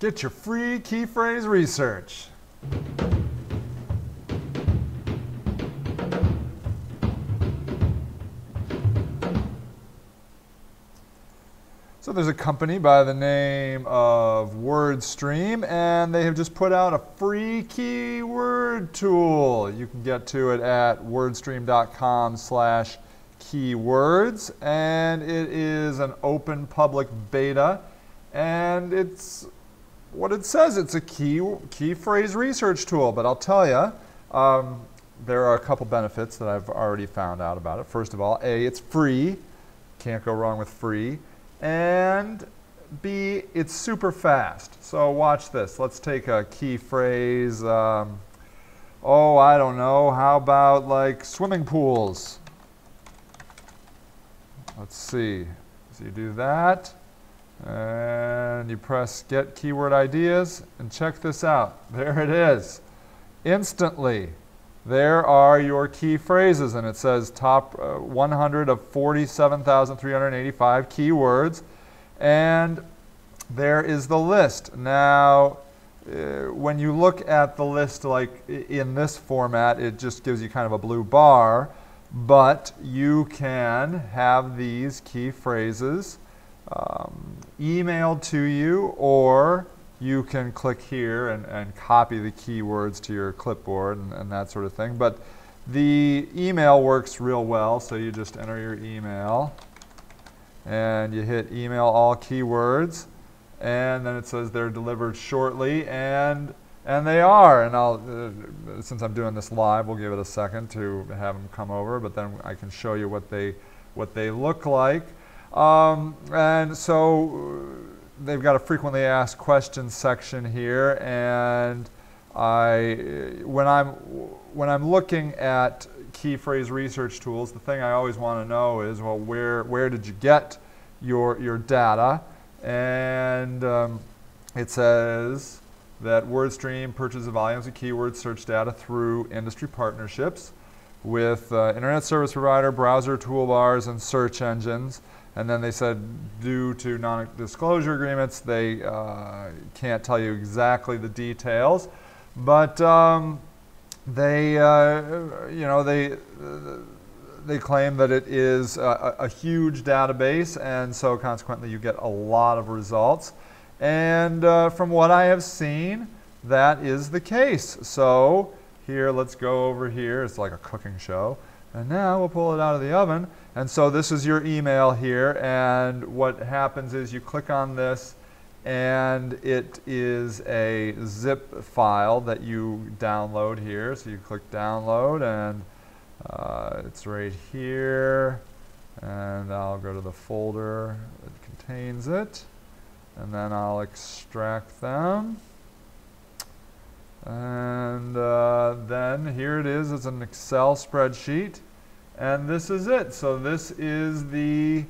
Get your free key phrase research. So there's a company by the name of WordStream, and they have just put out a free keyword tool. You can get to it at wordstream.com slash keywords, and it is an open public beta, and it's what it says. It's a key, key phrase research tool, but I'll tell you, um, there are a couple benefits that I've already found out about it. First of all, A, it's free. Can't go wrong with free and B, it's super fast. So watch this. Let's take a key phrase. Um, oh, I don't know. How about like swimming pools? Let's see. So you do that, and you press Get Keyword Ideas, and check this out. There it is. Instantly, there are your key phrases, and it says top uh, 100 of 47,385 keywords, and there is the list. Now, uh, when you look at the list like in this format, it just gives you kind of a blue bar, but you can have these key phrases um, emailed to you or you can click here and, and copy the keywords to your clipboard and, and, that sort of thing. But the email works real well, so you just enter your email and you hit email all keywords and then it says they're delivered shortly and and they are and I'll uh, since I'm doing this live we'll give it a second to have them come over but then I can show you what they what they look like um, and so they've got a frequently asked questions section here, and I, when I'm, when I'm looking at key phrase research tools, the thing I always want to know is, well, where, where did you get your, your data? And um, it says that WordStream purchases volumes of keyword search data through industry partnerships with uh, internet service provider, browser toolbars, and search engines. And then they said, due to non-disclosure agreements, they uh, can't tell you exactly the details. But um, they, uh, you know, they, they claim that it is a, a, huge database, and so consequently you get a lot of results. And uh, from what I have seen, that is the case. So here, let's go over here. It's like a cooking show. And now we'll pull it out of the oven. And so this is your email here. And what happens is you click on this and it is a zip file that you download here. So you click download and uh, it's right here. And I'll go to the folder that contains it. And then I'll extract them. And uh, then here it is, it's an Excel spreadsheet. And this is it. So this is the,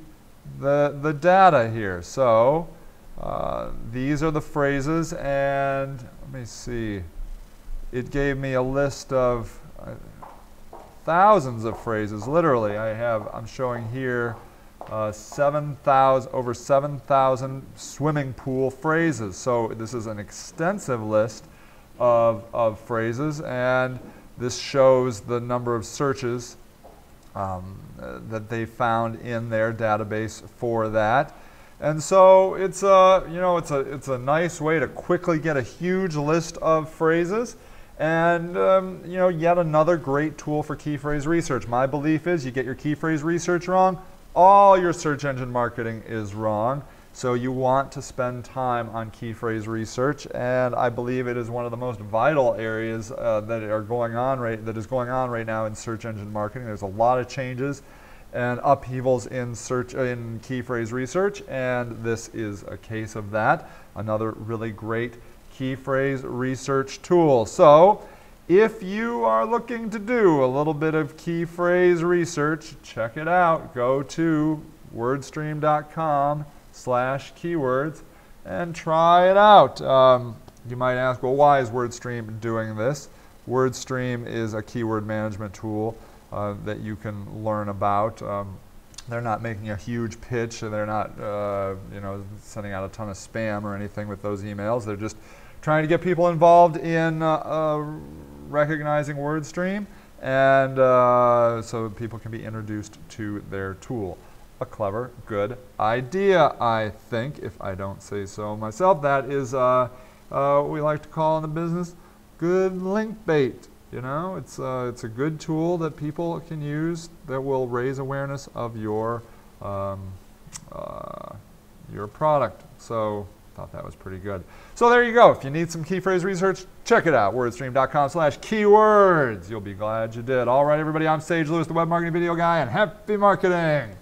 the, the data here. So uh, these are the phrases and let me see. It gave me a list of uh, thousands of phrases. Literally, I have, I'm showing here uh, 7,000, over 7,000 swimming pool phrases. So this is an extensive list of, of phrases and this shows the number of searches um, that they found in their database for that. And so it's a, you know, it's a, it's a nice way to quickly get a huge list of phrases and um, you know, yet another great tool for key phrase research. My belief is you get your key phrase research wrong, all your search engine marketing is wrong. So you want to spend time on key phrase research, and I believe it is one of the most vital areas uh, that are going on right that is going on right now in search engine marketing. There's a lot of changes and upheavals in search in key phrase research, and this is a case of that. Another really great key phrase research tool. So. If you are looking to do a little bit of key phrase research, check it out. Go to wordstream.com slash keywords and try it out. Um, you might ask, well, why is WordStream doing this? WordStream is a keyword management tool uh, that you can learn about. Um, they're not making a huge pitch, or they're not, uh, you know, sending out a ton of spam or anything with those emails. They're just trying to get people involved in uh, uh, recognizing WordStream, and uh, so people can be introduced to their tool. A clever, good idea, I think, if I don't say so myself. That is uh, uh, what we like to call in the business good link bait. You know, it's, uh, it's a good tool that people can use that will raise awareness of your, um, uh, your product. So thought that was pretty good. So there you go. If you need some key phrase research, check it out. Wordstream.com slash keywords. You'll be glad you did. All right, everybody, I'm Sage Lewis, the web marketing video guy, and happy marketing.